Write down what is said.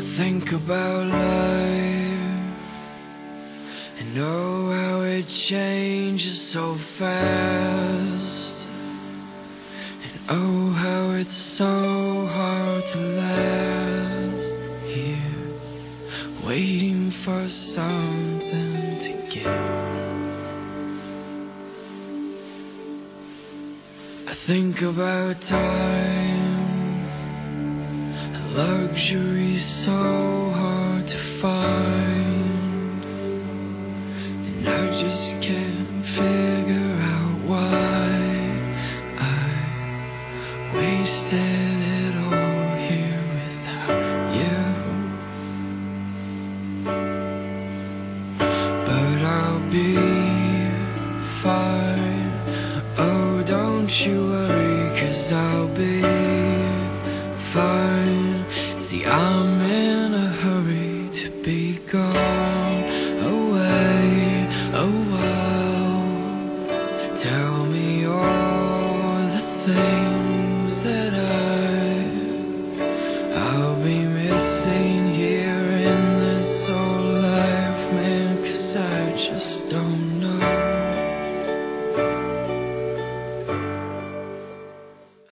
think about life and know how it changes so fast, and oh, how it's so hard to last here, waiting for something to give. I think about time luxury so hard to find. And I just can't figure out why I wasted it all here without you. But I'll be fine. Oh, don't you worry, cause I'll be I'm in a hurry to be gone. Away oh a while Tell me all the things